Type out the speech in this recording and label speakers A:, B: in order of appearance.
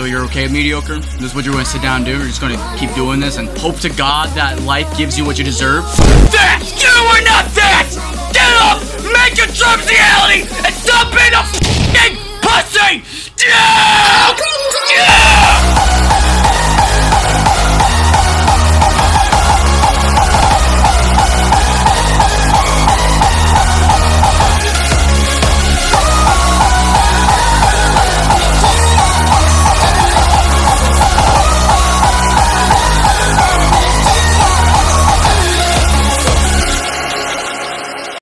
A: So you're okay mediocre? This is what you're gonna sit down and do? You're just gonna keep doing this and hope to God that life gives you what you deserve? That!